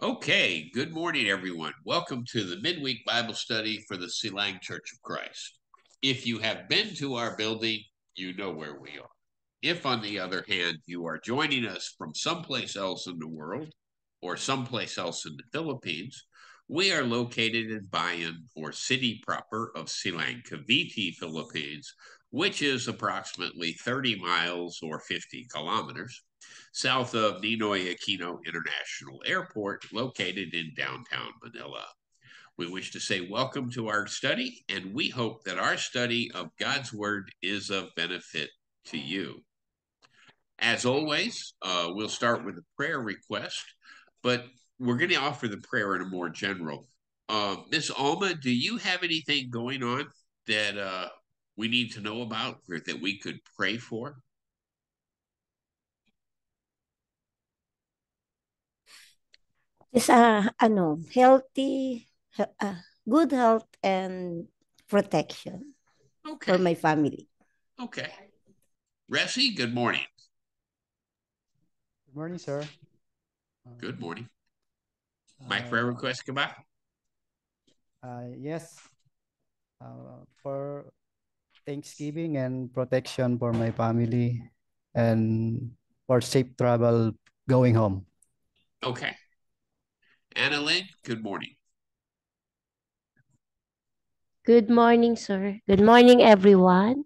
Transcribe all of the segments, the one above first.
Okay, good morning, everyone. Welcome to the midweek Bible study for the Silang Church of Christ. If you have been to our building, you know where we are. If, on the other hand, you are joining us from someplace else in the world or someplace else in the Philippines, we are located in Bayan or city proper of Silang, Cavite, Philippines, which is approximately 30 miles or 50 kilometers south of Ninoy Aquino International Airport, located in downtown Manila. We wish to say welcome to our study, and we hope that our study of God's Word is of benefit to you. As always, uh, we'll start with a prayer request, but we're going to offer the prayer in a more general. Uh, Miss Alma, do you have anything going on that uh, we need to know about or that we could pray for? Just uh, ano, healthy, uh, good health and protection Okay. for my family. Okay. Resi, good morning. Good morning, sir. Good morning. My Uh, prayer request come out. uh, yes. Uh, for Thanksgiving and protection for my family and for safe travel going home. Okay. Annalyn, good morning. Good morning, sir. Good morning, everyone.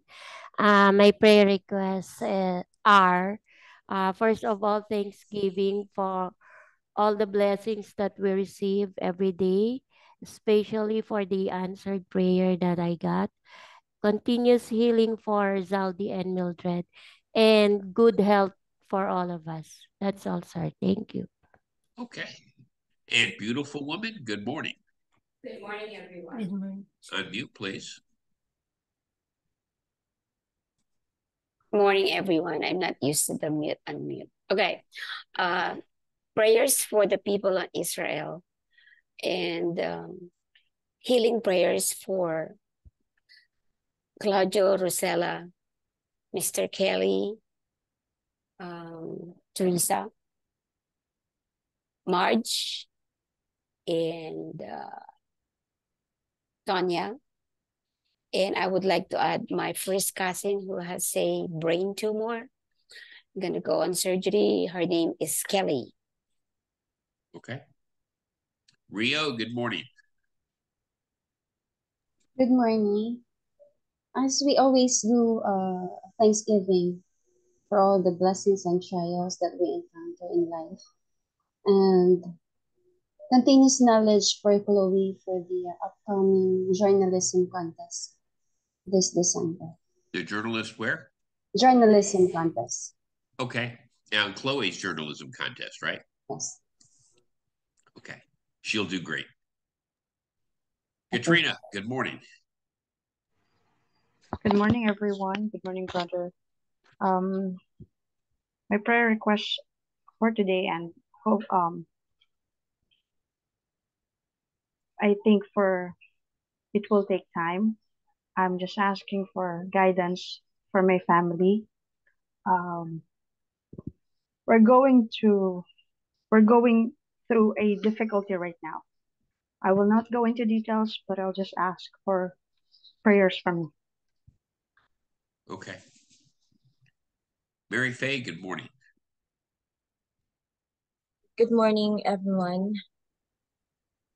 Uh, my prayer requests uh, are, uh, first of all, thanksgiving for all the blessings that we receive every day, especially for the answered prayer that I got, continuous healing for Zaldi and Mildred, and good health for all of us. That's all, sir. Thank you. Okay. And beautiful woman, good morning. Good morning, everyone. Good morning. Unmute, please. Morning, everyone. I'm not used to the mute unmute. Okay. Uh, prayers for the people of Israel and um, healing prayers for Claudio Rosella, Mr. Kelly, um, Teresa, Marge, and uh, Tonya. And I would like to add my first cousin who has a brain tumor. I'm Gonna go on surgery. Her name is Kelly. Okay. Rio, good morning. Good morning. As we always do uh, Thanksgiving for all the blessings and trials that we encounter in life, and continuous knowledge for Chloe for the upcoming journalism contest this December. The journalist where? Journalism contest, Okay. Now Chloe's journalism contest, right? yes. Okay. She'll do great. Katrina, good morning. Good morning, everyone. Good morning, brother. Um, my prayer request for today and hope um I think for it will take time. I'm just asking for guidance for my family. Um, we're going to we're going through a difficulty right now. I will not go into details, but I'll just ask for prayers from you. Okay. Mary Faye, good morning. Good morning, everyone.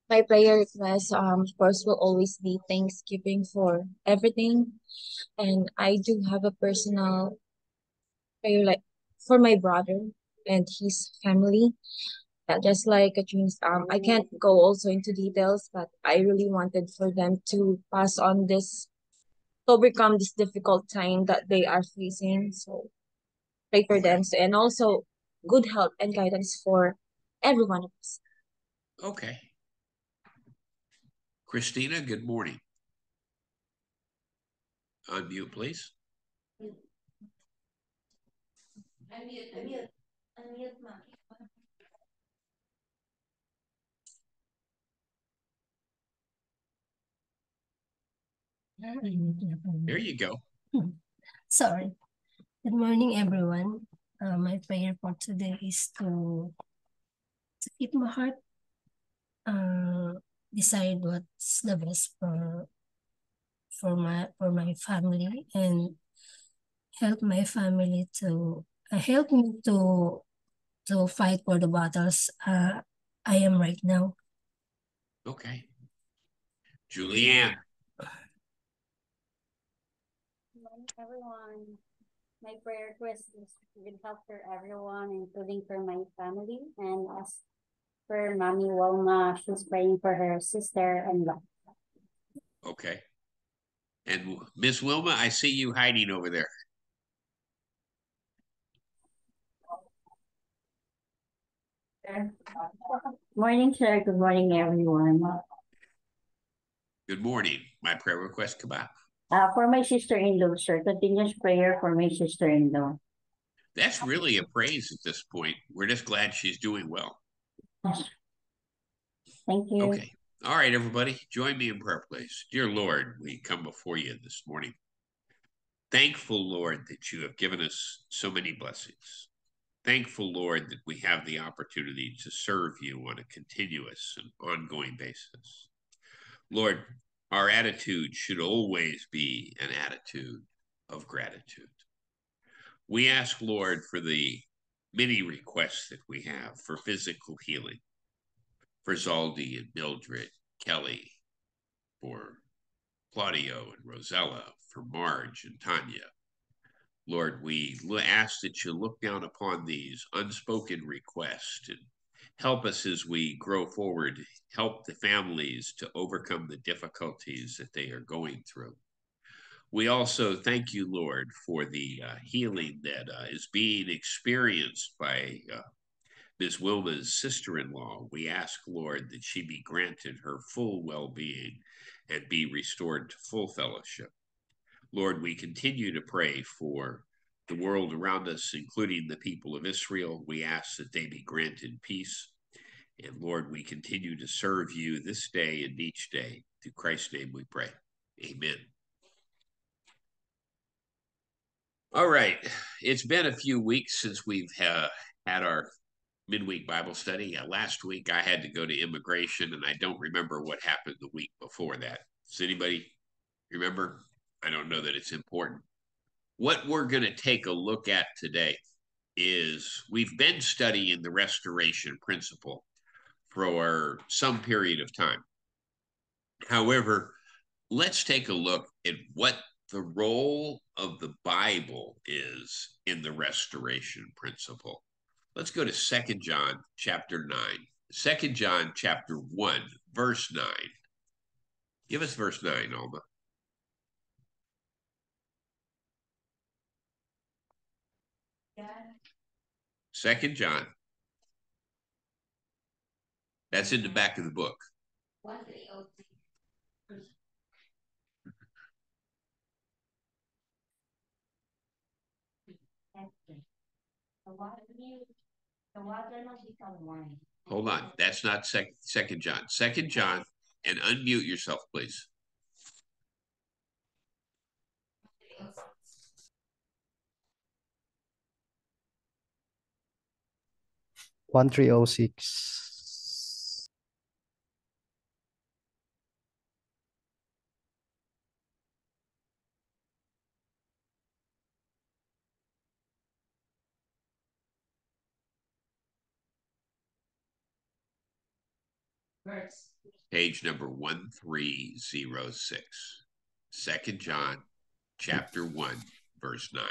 My prayer request, um, of course, will always be thanksgiving for everything. And I do have a personal prayer, like for my brother and his family. Uh, just like Katrina's, um, I can't go also into details, but I really wanted for them to pass on this, to overcome this difficult time that they are facing. So pray for them. So, and also good help and guidance for every one of us. Okay. Christina, good morning. Unmute, please. There you go. Sorry. Good morning, everyone. Uh, my prayer for today is to, to keep my heart uh, decide what's the best for for my for my family and help my family to uh, help me to to fight for the battles uh, I am right now. Okay. Julianne. Good morning, everyone. My prayer request is good health for everyone, including for my family. And as for Mommy Wilma, she's praying for her sister and love. Okay. And Miss Wilma, I see you hiding over there. Morning, sir. Good morning, everyone. Good morning. My prayer request come out. Uh, for my sister-in-law, sir, continuous prayer for my sister-in-law. That's really a praise at this point. We're just glad she's doing well. Thank you. Okay. All right, everybody, join me in prayer, please. Dear Lord, we come before you this morning. Thankful, Lord, that you have given us so many blessings. Thankful, Lord, that we have the opportunity to serve you on a continuous and ongoing basis. Lord, our attitude should always be an attitude of gratitude. We ask, Lord, for the many requests that we have for physical healing, for Zaldi and Mildred, Kelly, for Claudio and Rosella, for Marge and Tanya. Lord, we ask that you look down upon these unspoken requests and help us as we grow forward, help the families to overcome the difficulties that they are going through. We also thank you, Lord, for the uh, healing that uh, is being experienced by uh, Ms. Wilma's sister in law. We ask, Lord, that she be granted her full well being and be restored to full fellowship. Lord, we continue to pray for the world around us, including the people of Israel. We ask that they be granted peace. And Lord, we continue to serve you this day and each day. Through Christ's name we pray. Amen. All right. It's been a few weeks since we've uh, had our midweek Bible study. Uh, last week I had to go to immigration, and I don't remember what happened the week before that. Does anybody remember? I don't know that it's important. What we're going to take a look at today is we've been studying the restoration principle for some period of time. However, let's take a look at what the role of the Bible is in the restoration principle. Let's go to Second John chapter 9. Second John chapter 1, verse 9. Give us verse 9, Alma. Second John. That's in the back of the book. Hold on. That's not sec second John. Second John, and unmute yourself, please. One three oh six. Page number 1306. Second John chapter 1 verse 9.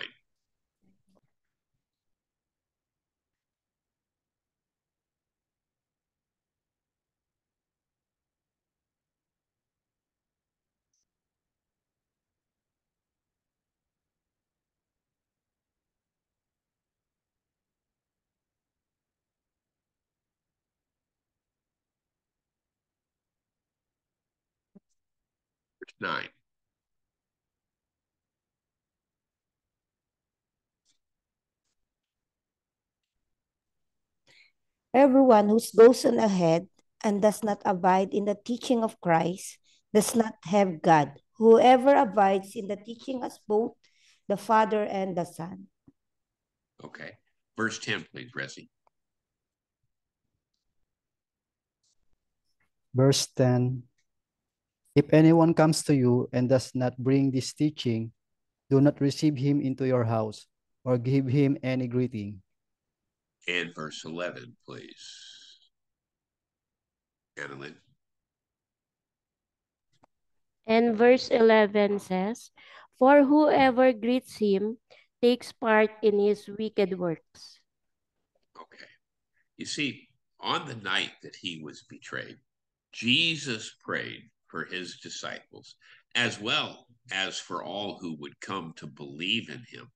Verse 9. Everyone who goes on ahead and does not abide in the teaching of Christ does not have God. Whoever abides in the teaching has both the Father and the Son. Okay. Verse 10, please, Resi. Verse 10 If anyone comes to you and does not bring this teaching, do not receive him into your house or give him any greeting. And verse 11, please. Annalyn. And verse 11 says, For whoever greets him takes part in his wicked works. Okay. You see, on the night that he was betrayed, Jesus prayed for his disciples as well as for all who would come to believe in him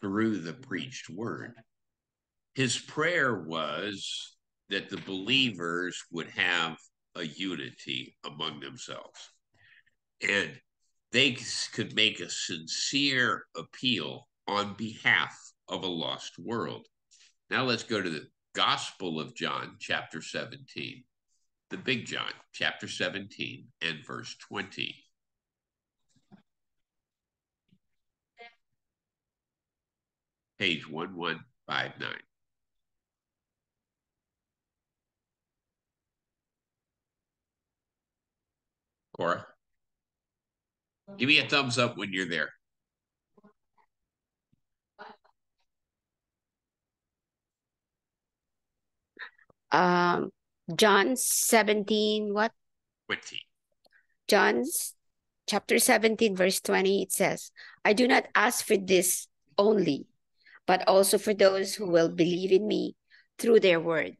through the preached word. His prayer was that the believers would have a unity among themselves and they could make a sincere appeal on behalf of a lost world. Now let's go to the Gospel of John, chapter 17, the Big John, chapter 17, and verse 20. Page 1159. Cora? Give me a thumbs up when you're there. Um, John 17, what? 20. John's chapter 17, verse 20, it says, I do not ask for this only, but also for those who will believe in me through their word.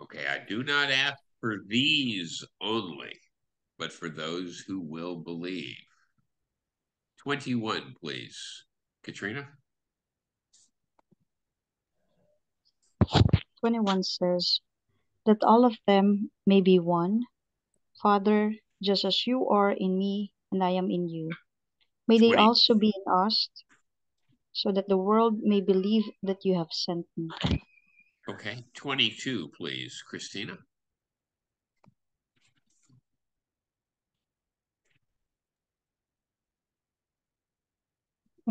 Okay, I do not ask for these only, but for those who will believe. 21, please. Katrina? 21 says, That all of them may be one. Father, just as you are in me and I am in you, may they 20. also be in us, so that the world may believe that you have sent me. Okay, 22, please. Christina?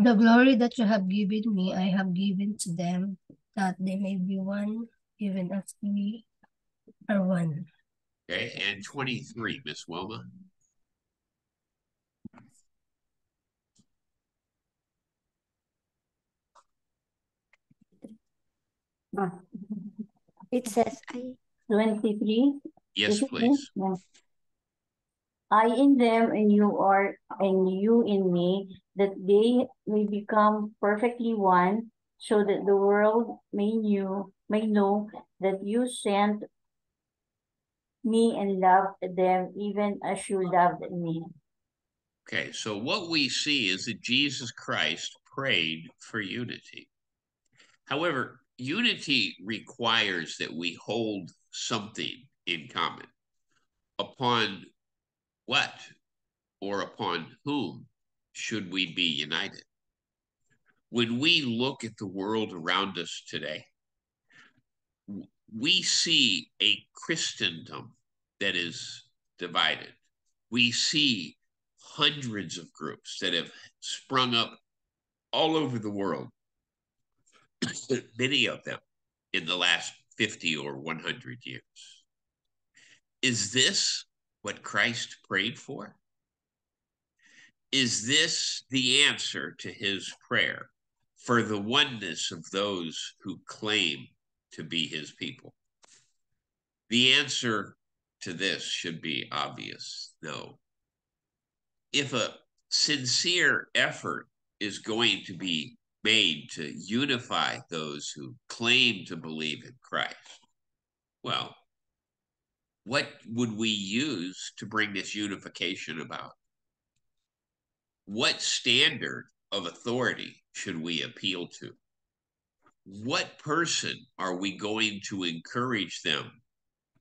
The glory that you have given me, I have given to them, that they may be one, even as we are one. Okay, and 23, Miss Wilma? Ah. It says, I, 23. Yes, please. Yeah. I in them and you are and you in me, that they may become perfectly one, so that the world may knew may know that you sent me and loved them even as you loved me. Okay, so what we see is that Jesus Christ prayed for unity. However, unity requires that we hold something in common. Upon what or upon whom should we be united? When we look at the world around us today, we see a Christendom that is divided. We see hundreds of groups that have sprung up all over the world, many of them in the last 50 or 100 years. Is this what Christ prayed for? Is this the answer to his prayer for the oneness of those who claim to be his people? The answer to this should be obvious no. If a sincere effort is going to be made to unify those who claim to believe in Christ, well, what would we use to bring this unification about? What standard of authority should we appeal to? What person are we going to encourage them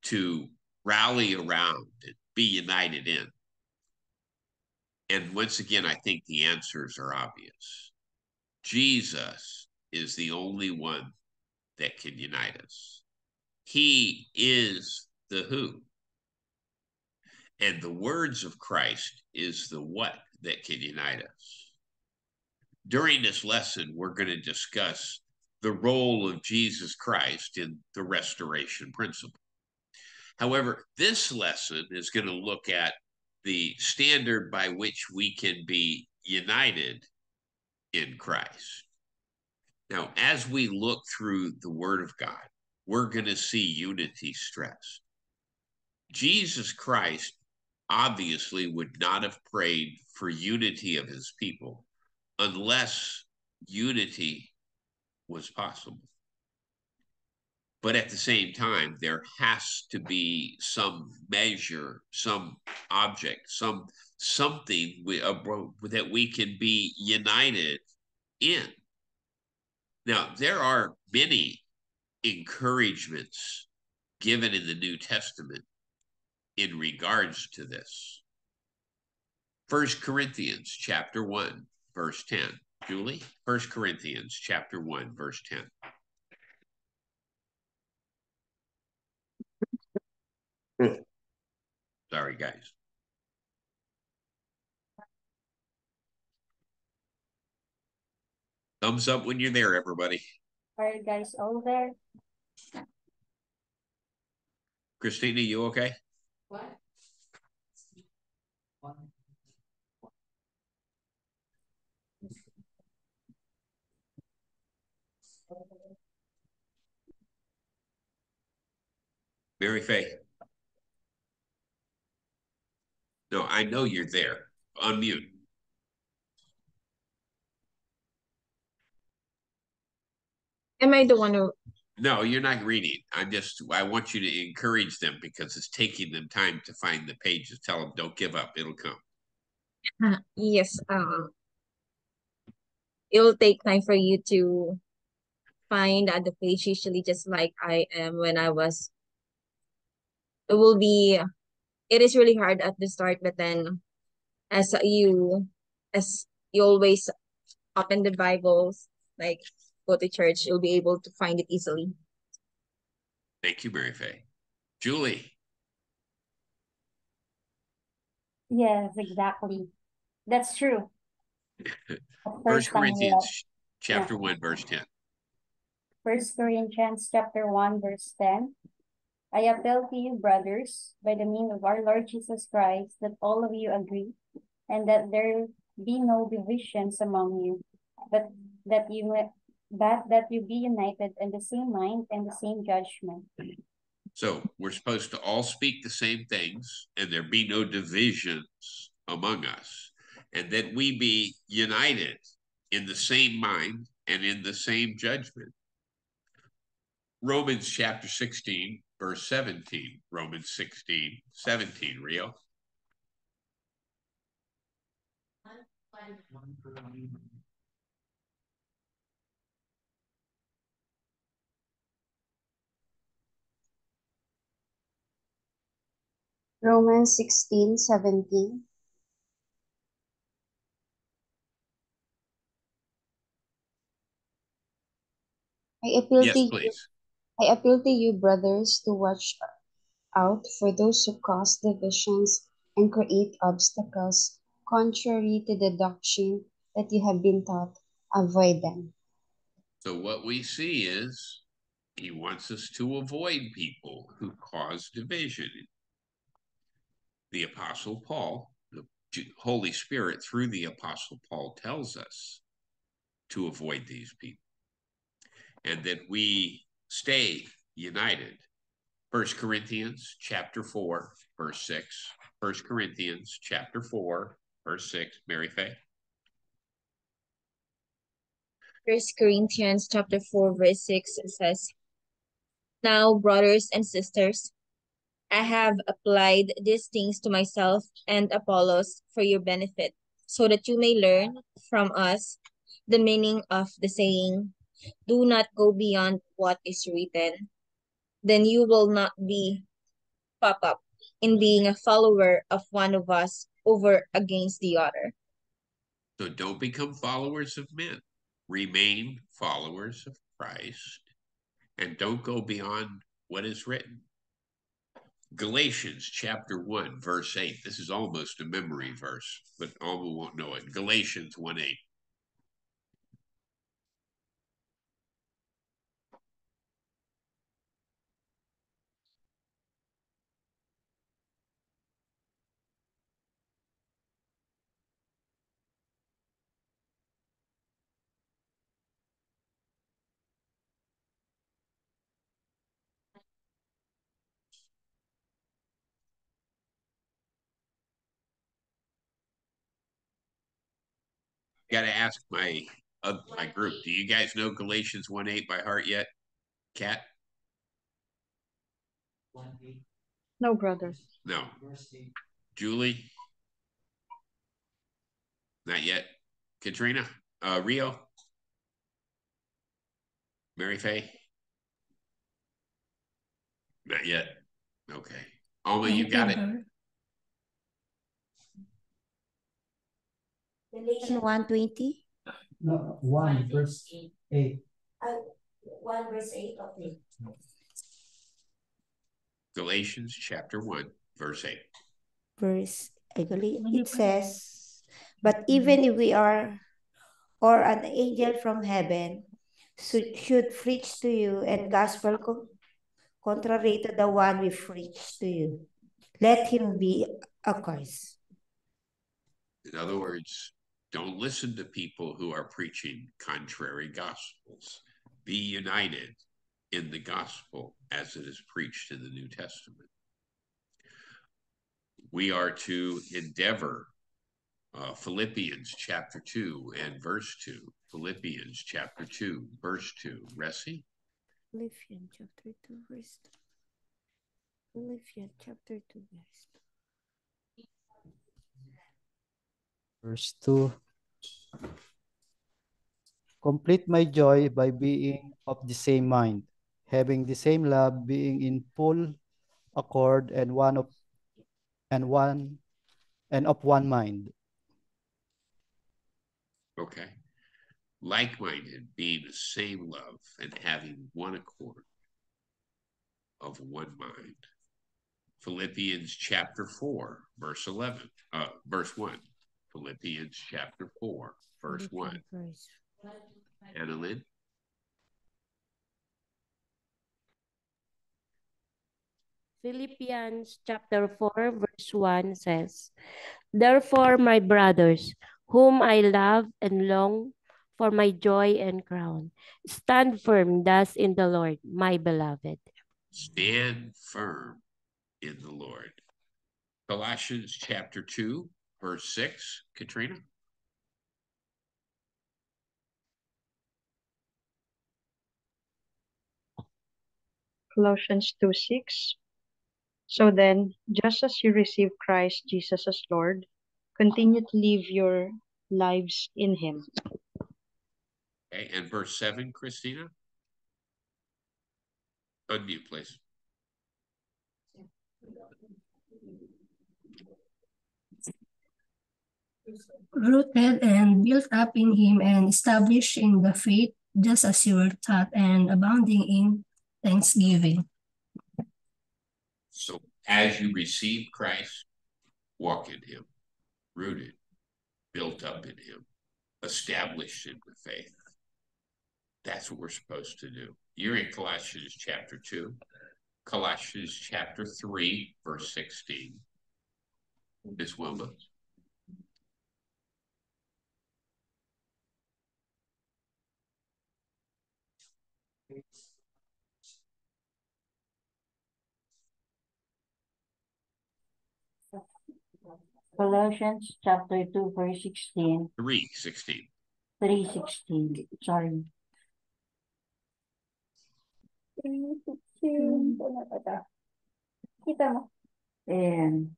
to rally around and be united in? And once again, I think the answers are obvious. Jesus is the only one that can unite us. He is the who. And the words of Christ is the what that can unite us. During this lesson, we're going to discuss the role of Jesus Christ in the restoration principle. However, this lesson is going to look at the standard by which we can be united in Christ. Now, as we look through the Word of God, we're going to see unity stressed. Jesus Christ obviously would not have prayed for unity of his people unless unity was possible. But at the same time, there has to be some measure, some object, some something we, uh, that we can be united in. Now, there are many encouragements given in the New Testament in regards to this. First Corinthians chapter 1, verse 10. Julie, First Corinthians chapter 1, verse 10. Sorry, guys. Thumbs up when you're there, everybody. All right, guys, all there? Christina, you okay? What? Mary Faye. No, I know you're there. Unmute. Am I the one who? No, you're not reading. I'm just, I want you to encourage them because it's taking them time to find the pages. Tell them, don't give up. It'll come. yes. Um, it will take time for you to find at the page, usually just like I am when I was. It will be, it is really hard at the start, but then as you, as you always open the Bibles, like go to church, you'll be able to find it easily. Thank you, Mary Faye. Julie. Yes, exactly. That's true. First Corinthians chapter yeah. 1, verse 10. First Corinthians chapter 1, verse 10. I appeal to you, brothers, by the name of our Lord Jesus Christ, that all of you agree, and that there be no divisions among you, but that you but that you be united in the same mind and the same judgment. So we're supposed to all speak the same things, and there be no divisions among us, and that we be united in the same mind and in the same judgment. Romans chapter 16, verse 17. Romans 16, 17, Rio. Romans 16, 17. I appeal yes, to you, please. I appeal to you, brothers, to watch out for those who cause divisions and create obstacles contrary to the doctrine that you have been taught. Avoid them. So what we see is he wants us to avoid people who cause division. The Apostle Paul, the Holy Spirit through the Apostle Paul tells us to avoid these people and that we stay united. First Corinthians chapter 4, verse 6. First Corinthians chapter 4, verse 6. Mary Faye. First Corinthians chapter 4, verse 6 says, Now, brothers and sisters, I have applied these things to myself and Apollos for your benefit, so that you may learn from us the meaning of the saying, Do not go beyond what is written. Then you will not be pop up in being a follower of one of us over against the other. So don't become followers of men. Remain followers of Christ and don't go beyond what is written. Galatians chapter 1, verse 8. This is almost a memory verse, but we won't know it. Galatians 1 8. Got to ask my uh, my group. Do you guys know Galatians one eight by heart yet? Cat? No, brother. No. Julie? Not yet. Katrina? Uh, Rio? Mary Faye? Not yet. Okay. Alma, you got it. Galatians 120? No, one verse eight. Uh, 1 verse 8, okay. Galatians chapter 1, verse 8. Verse, actually, it says, But even if we are, or an angel from heaven, should, should preach to you and gospel co- contrary to the one we preach to you, let him be accursed. In other words, don't listen to people who are preaching contrary gospels. Be united in the gospel as it is preached in the New Testament. We are to endeavor uh, Philippians chapter 2 and verse 2. Philippians chapter 2, verse 2. Ressi? Philippians chapter 2, verse 2. Philippians chapter 2, verse Verse 2. Complete my joy by being of the same mind, having the same love, being in full accord and one of and one and of one mind. Okay. Like minded, being the same love and having one accord of one mind. Philippians chapter 4, verse 11, uh, verse 1. Philippians chapter 4, verse 1. Annalyn? Philippians chapter 4, verse 1 says, Therefore, my brothers, whom I love and long for my joy and crown, stand firm thus in the Lord, my beloved. Stand firm in the Lord. Colossians chapter 2, verse 6. Katrina? Colossians 2 6. So then, just as you receive Christ Jesus as Lord, continue to live your lives in Him. Okay, and verse 7, Christina? Unmute, please. Rooted and built up in him and established in the faith, just as you were taught, and abounding in thanksgiving. So as you receive Christ, walk in him, rooted, built up in him, established in the faith. That's what we're supposed to do. You're in Colossians chapter 2, Colossians chapter 3, verse 16. Miss Wilma. Colossians chapter 2, verse 16, 3, 16. 3, 16. Sorry. Kita mo. And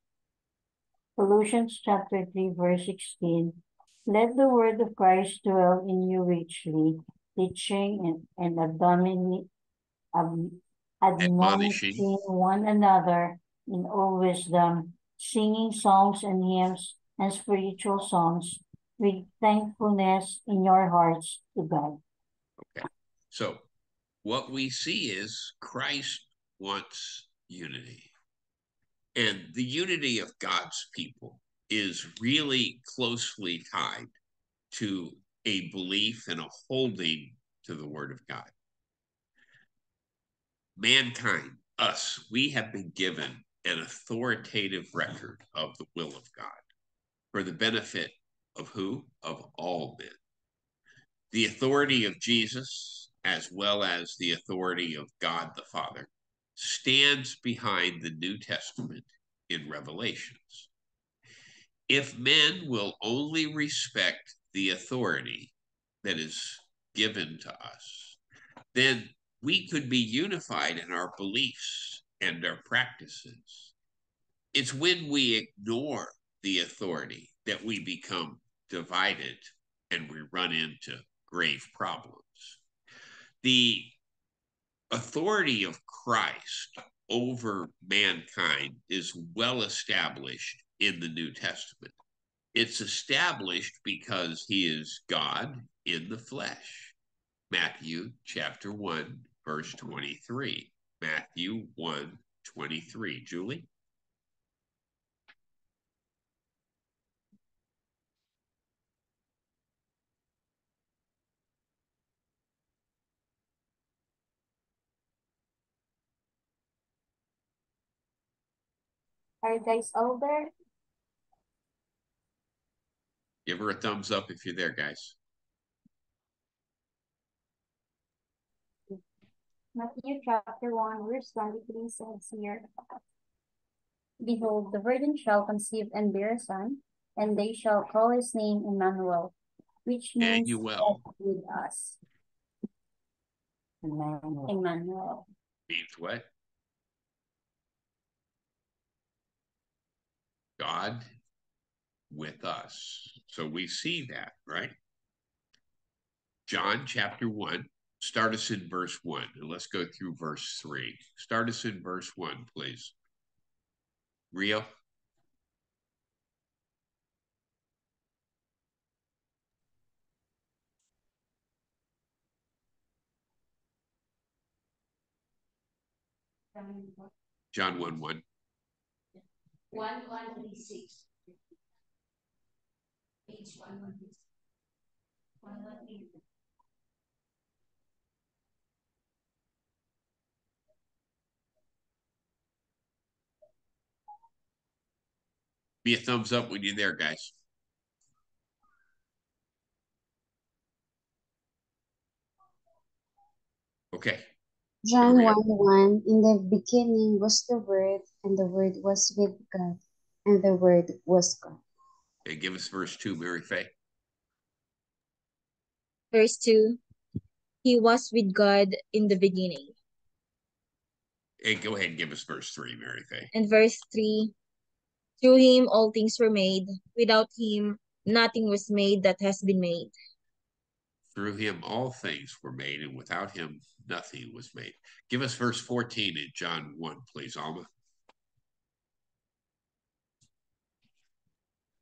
Colossians chapter 3, verse 16. Let the word of Christ dwell in you richly, teaching and, and um, Admonishing. admonishing one another in all wisdom, singing songs and hymns and spiritual songs with thankfulness in your hearts to God. Okay. So what we see is Christ wants unity. And the unity of God's people is really closely tied to a belief and a holding to the Word of God. Mankind, us, we have been given an authoritative record of the will of God for the benefit of who? Of all men. The authority of Jesus, as well as the authority of God the Father, stands behind the New Testament in Revelations. If men will only respect the authority that is given to us, then we could be unified in our beliefs and our practices. It's when we ignore the authority that we become divided and we run into grave problems. The authority of Christ over mankind is well established in the New Testament. It's established because he is God in the flesh. Matthew chapter 1, verse 23. Matthew 1, 23. Julie? Are you guys all there? Give her a thumbs up if you're there, guys. Matthew chapter 1, verse 23 says here, Behold, the virgin shall conceive and bear a son, and they shall call his name Emmanuel, which means Emmanuel. God with us. Emmanuel. Emmanuel. Means what? God with us. So we see that, right? John chapter 1, start us in verse 1, and let's go through verse 3. Start us in verse 1, please. Rio? John 1 1. One one three six. Page one one three six. One one three. Be a thumbs up when you're there, guys. Okay. John Hurry 1 1 In the beginning was the Word, and the Word was with God, and the Word was God. Okay, give us verse 2, Mary Faye. Verse 2 He was with God in the beginning. Hey, go ahead and give us verse 3, Mary Faye. And verse 3 Through him all things were made. Without him nothing was made that has been made. Through him all things were made, and without him nothing was made. Give us verse 14 in John 1, please, Alma.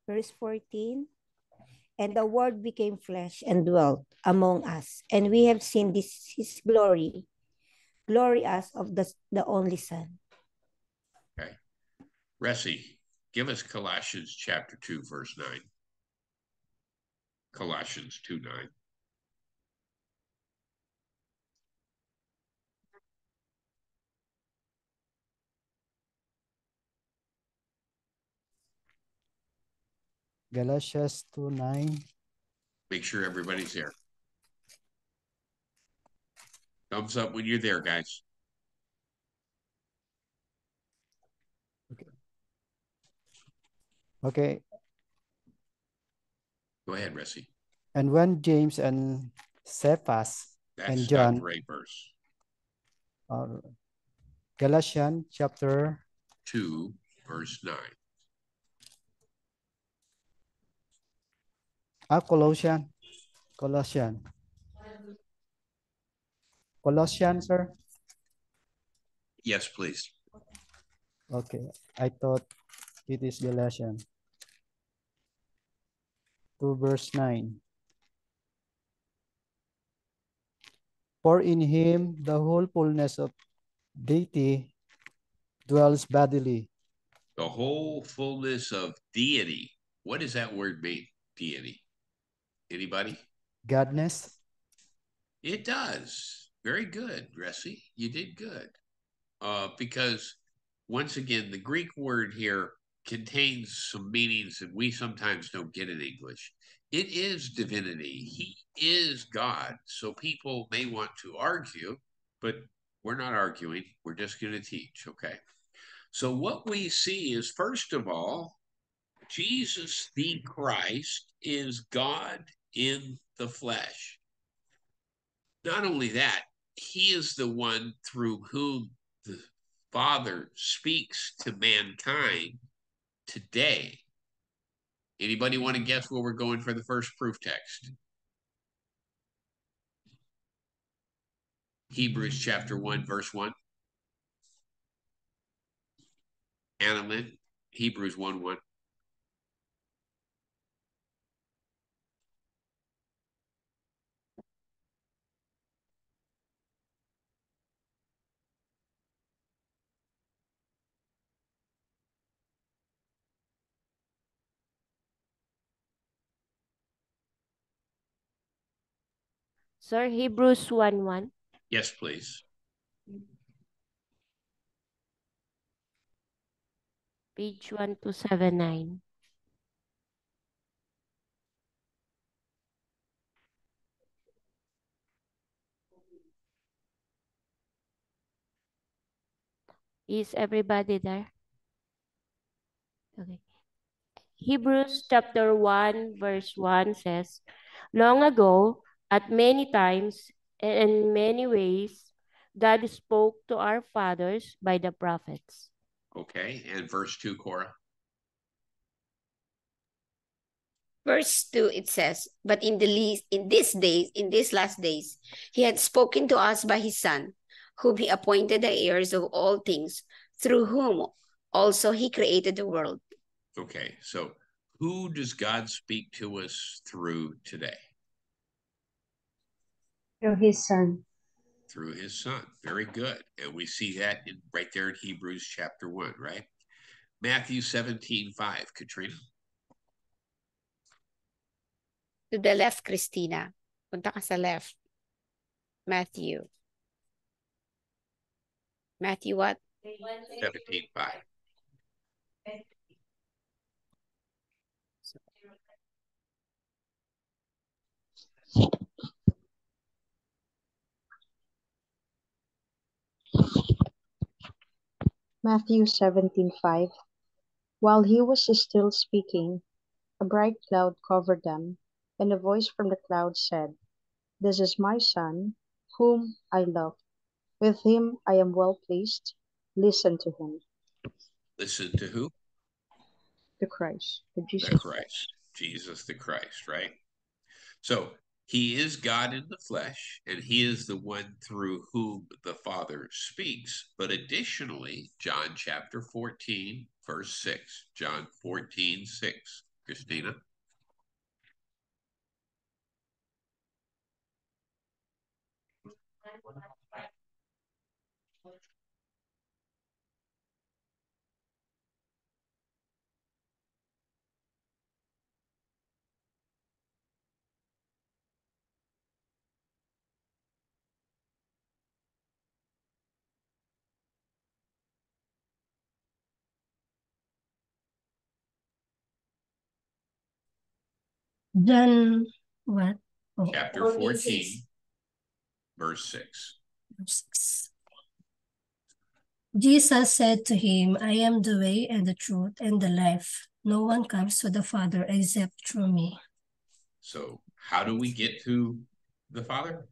Verse 14. And the word became flesh and dwelt among us, and we have seen this his glory, glory as of the, the only Son. Okay. Ressi, give us Colossians chapter 2, verse 9. Colossians 2 9. Galatians 2 9. Make sure everybody's there. Thumbs up when you're there, guys. Okay. Go ahead, Ressi. And when James and Cephas That's and John, the right verse. uh, Galatians chapter 2, verse 9. ah, Colossians, Colossians, Colossians, sir. Yes, please. Okay, I thought it is Galatians. 2 verse 9. For in him the whole fullness of deity dwells bodily. The whole fullness of deity. What does that word mean? Deity. Anybody? Godness. It does. Very good, Ressi. You did good. Uh, because once again, the Greek word here contains some meanings that we sometimes don't get in English. It is divinity. He is God. So people may want to argue, but we're not arguing. We're just going to teach, okay? So what we see is, first of all, Jesus the Christ is God in the flesh. Not only that, he is the one through whom the Father speaks to mankind today. Anybody want to guess where we're going for the first proof text? Hebrews chapter 1, verse 1. Anna Lynn, Hebrews 1 1. Sir, Hebrews 1 1. Yes, please. Page 1279. Is everybody there? Okay. Hebrews chapter 1, verse 1 says, Long ago, at many times and in many ways, God spoke to our fathers by the prophets. Okay. And verse 2, Cora. Verse 2 it says, But in the least in these days, in these last days, he had spoken to us by his son, whom he appointed the heirs of all things, through whom also he created the world. Okay. So who does God speak to us through today? Through his son. Through his son. Very good. And we see that in right there in Hebrews chapter 1, right? Matthew 17, 5. Katrina. To the left, Christina. Punta ka sa left. Matthew. Matthew what? 17, 5. Matthew 17:5 While he was still speaking, a bright cloud covered them, and a voice from the cloud said, This is my son, whom I love. With him I am well pleased. Listen to him. Listen to who? The Christ, the Jesus. The Christ. Jesus the Christ, right? So he is God in the flesh, and he is the one through whom the Father speaks. But additionally, John chapter 14, verse 6. John 14, 6. Christina. John, what? Oh, Chapter 14, 14, verse 6. verse six. Jesus said to him, I am the way and the truth and the life. No one comes to the Father except through me. So, how do we get to the Father?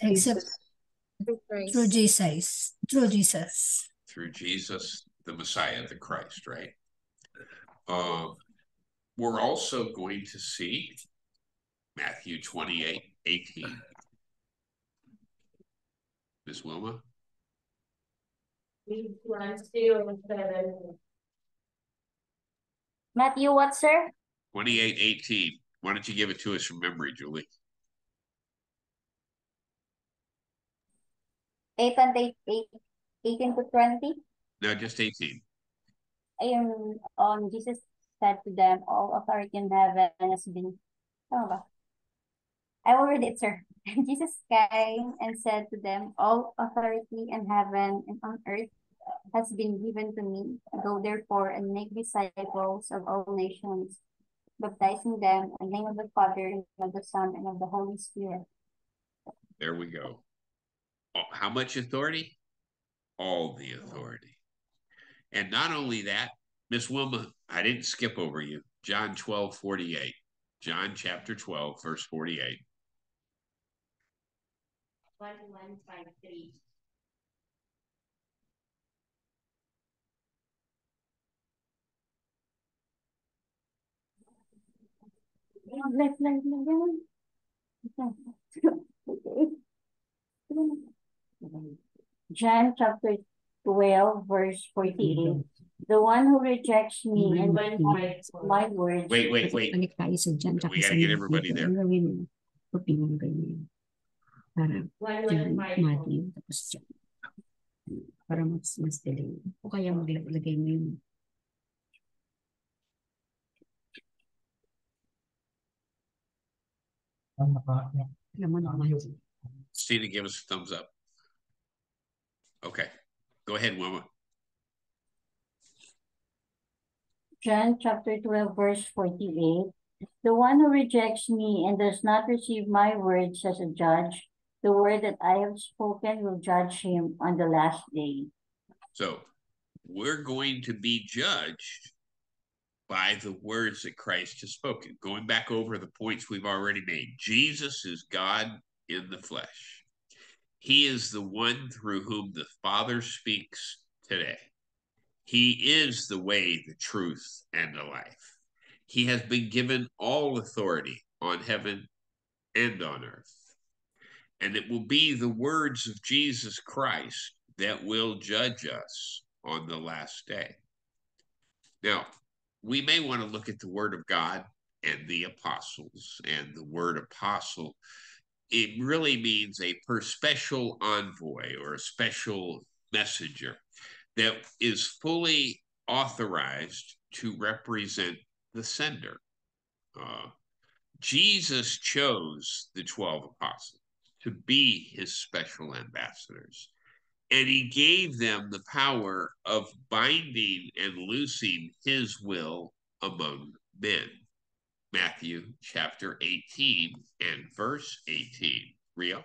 Except Through through Jesus. Through Jesus. Through Jesus, the Messiah, the Christ, right? Um, we're also going to see Matthew 28 18. Ms. Wilma? Matthew, what, sir? 28 18. Why don't you give it to us from memory, Julie? 8 and 8, 8 18 to 20. No, just 18. Ayun, um, Jesus said to them, All authority in heaven has been. I will read it, sir. Jesus came and said to them, All authority in heaven and on earth has been given to me. Go therefore and make disciples of all nations, baptizing them in the name of the Father, and of the Son, and of the Holy Spirit. There we go. Oh, How much authority? All the authority. And not only that, Miss Wilma, I didn't skip over you. John 12 48. John chapter 12, verse 48. 1153. Left, left, left, John chapter 12, verse 48. The one who rejects me and does not my words. Wait, wait, wait. Balik tayo sa dyan. We gotta get everybody there. Ang gawin mo, copy mo ganyan. Para dyan, 1154. Matthew, tapos dyan. Para mas, mas delay. O kaya maglagay mo yun. Alam mo naman. Christina, give us a thumbs up. Okay. Go ahead, Wilma. John chapter 12, verse 48. The one who rejects me and does not receive my words as a judge, the word that I have spoken will judge him on the last day. So we're going to be judged by the words that Christ has spoken. Going back over the points we've already made, Jesus is God in the flesh. He is the one through whom the Father speaks today. He is the way, the truth, and the life. He has been given all authority on heaven and on earth. And it will be the words of Jesus Christ that will judge us on the last day. Now, we may want to look at the Word of God and the apostles. And the word apostle, it really means a per special envoy or a special messenger that is fully authorized to represent the sender. Uh, Jesus chose the 12 apostles to be his special ambassadors. And he gave them the power of binding and loosing his will among men. Matthew chapter 18 and verse 18. Rio?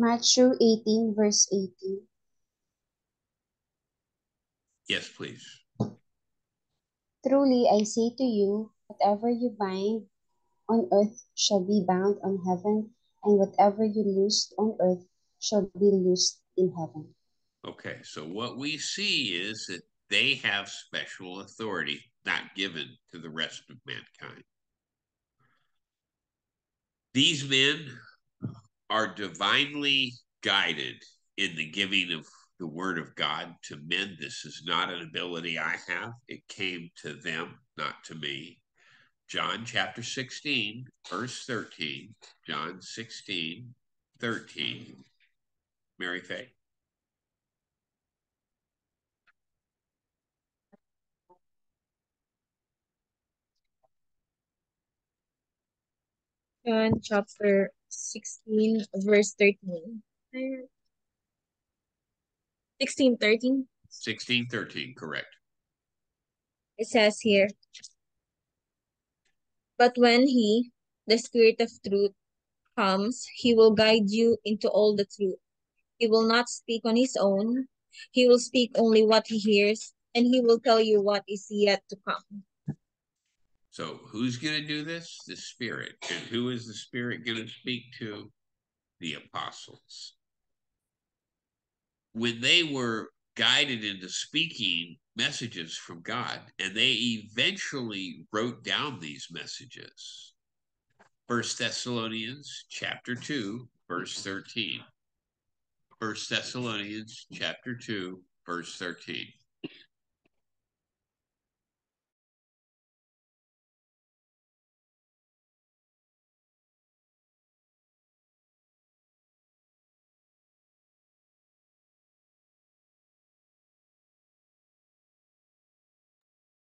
Matthew 18, verse 18. Yes, please. Truly I say to you, whatever you bind on earth shall be bound on heaven, and whatever you loose on earth shall be loosed in heaven. Okay, so what we see is that they have special authority not given to the rest of mankind. These men are divinely guided in the giving of the word of God to men. This is not an ability I have, it came to them, not to me. John chapter 16, verse 13. John 16, 13. Mary Faye. John chapter 16, verse 13. 16, 13. 16, 13, correct. It says here, But when he, the Spirit of truth, comes, he will guide you into all the truth. He will not speak on his own. He will speak only what he hears, and he will tell you what is yet to come. So who's going to do this? The Spirit. And who is the Spirit going to speak to? The apostles. When they were guided into speaking messages from God, and they eventually wrote down these messages. First Thessalonians chapter 2, verse 13. First Thessalonians chapter 2, verse 13.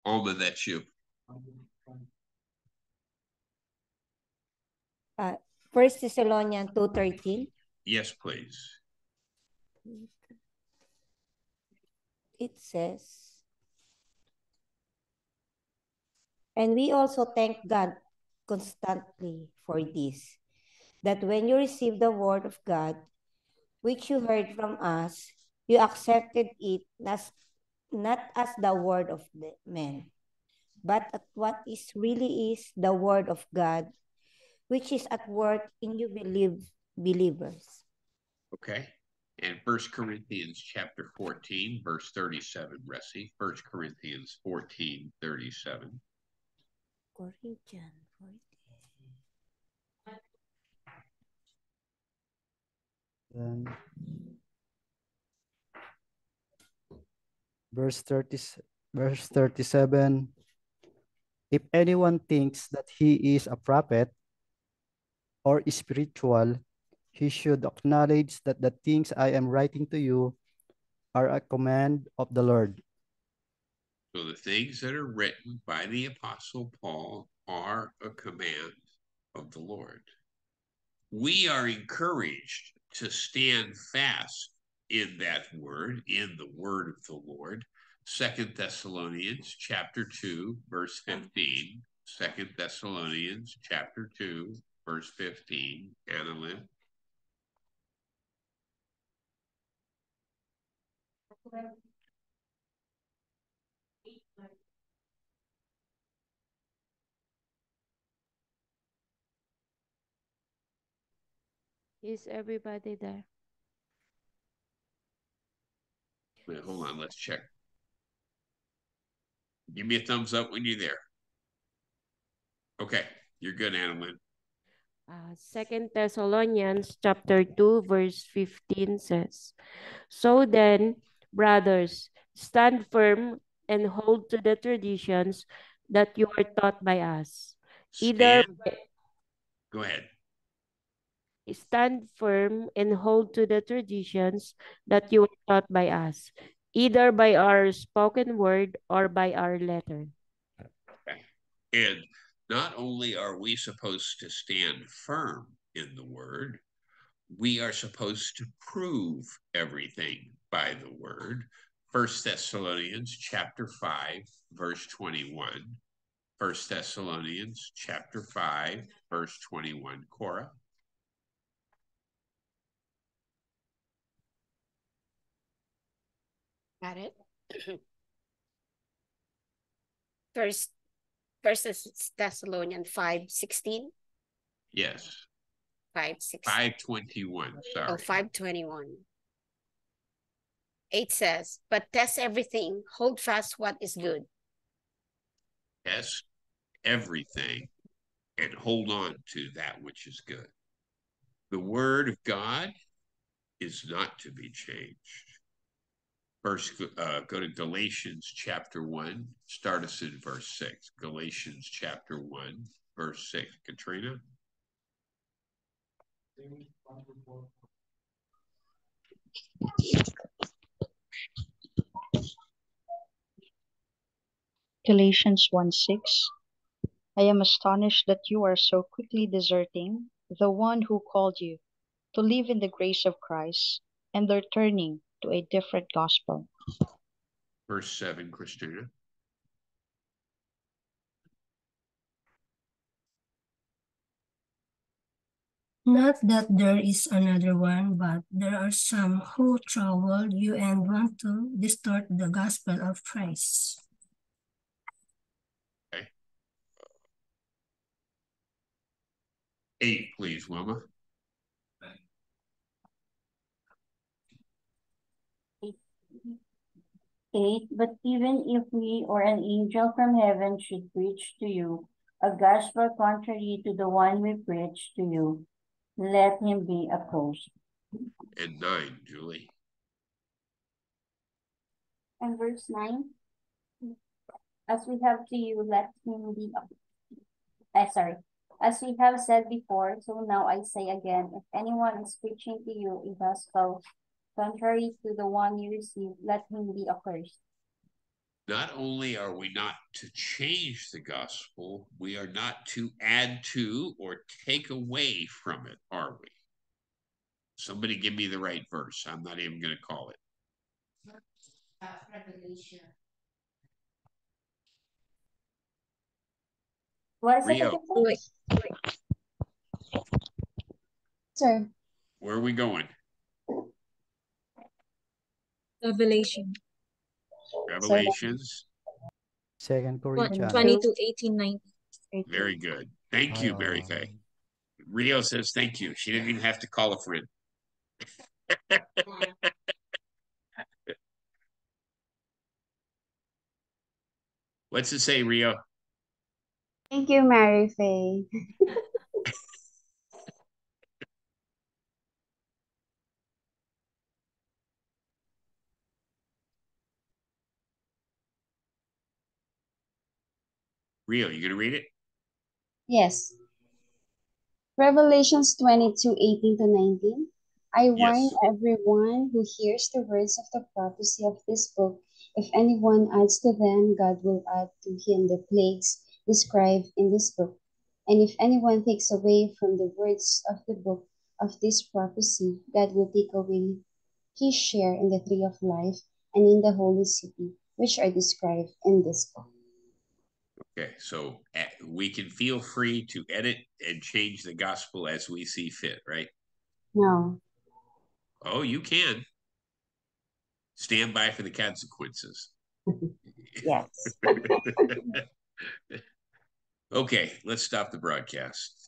Alma, that's you. Uh, First Thessalonians 2.13. Yes, please. It says, And we also thank God constantly for this, that when you received the word of God, which you heard from us, you accepted it as, not as the word of the men, but at what is really is the word of God, which is at work in you believe believers. Okay. And First Corinthians chapter 14, verse 37, Ressie. First Corinthians 14, 37. Corinthians 14. Then verse 30, verse 37, if anyone thinks that he is a prophet or spiritual, he should acknowledge that the things I am writing to you are a command of the Lord. So the things that are written by the Apostle Paul are a command of the Lord. We are encouraged to stand fast in that word, in the word of the Lord. Second Thessalonians chapter 2, verse 15. Second Thessalonians chapter 2, verse 15. Anna Lynn. Is everybody there? Hold on, let's check. Give me a thumbs up when you're there. Okay, you're good, Anna Lynn. Uh, Second Thessalonians chapter 2 verse 15 says, So then, brothers, stand firm and hold to the traditions that you are taught by us. Either. Go ahead. Stand firm and hold to the traditions that you were taught by us, either by our spoken word or by our letter. And not only are we supposed to stand firm in the word, we are supposed to prove everything by the word. First Thessalonians chapter 5, verse 21. First Thessalonians chapter 5, verse 21. Cora. Got it. First, First Thessalonians five sixteen. Yes. Five six. 521. Sorry. Oh, 521. 8 says, But test everything, hold fast what is good. Test everything and hold on to that which is good. The word of God is not to be changed. First, uh, go to Galatians chapter 1, start us in verse 6. Galatians chapter 1, verse 6. Katrina? Galatians 1 6. I am astonished that you are so quickly deserting the one who called you to live in the grace of Christ and are turning to a different gospel. Verse 7, Christina. Not that there is another one, but there are some who trouble you and want to distort the gospel of Christ. Okay. Eight, please, Wilma. Eight, but even if we or an angel from heaven should preach to you a gospel contrary to the one we preach to you, let him be accursed. And nine, Julie. And verse 9, as we have to you, let him be, uh, sorry, as we have said before, so now I say again, if anyone is preaching to you a gospel contrary to the one you received, let him be accursed. Not only are we not to change the gospel, we are not to add to or take away from it, are we? Somebody give me the right verse. I'm not even going to call it. Uh, Revelation. What is it Rio. again? Wait, Sir, Where are we going? Revelation Revelations. Second tw- Corinthians. 22, 18, 19. Very good. Thank you, Mary Kay. Rio says thank you. She didn't even have to call a friend. What's it say, Rio? thank you, Mary Faye. Rio, you gonna read it? Yes. Revelations 22, 18 to 19. I warn Yes. everyone who hears the words of the prophecy of this book. If anyone adds to them, God will add to him the plagues described in this book. And if anyone takes away from the words of the book of this prophecy, God will take away his share in the tree of life and in the holy city, which are described in this book. Okay, so uh, we can feel free to edit and change the gospel as we see fit, right? No. Oh, you can. Stand by for the consequences. yes. okay, let's stop the broadcast.